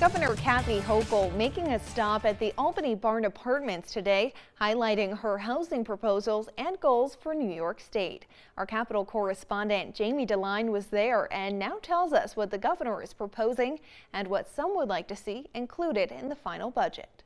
Governor Kathy Hochul making a stop at the Albany Barn Apartments today, highlighting her housing proposals and goals for New York State. Our Capitol correspondent Jamie DeLine was there and now tells us what the governor is proposing and what some would like to see included in the final budget.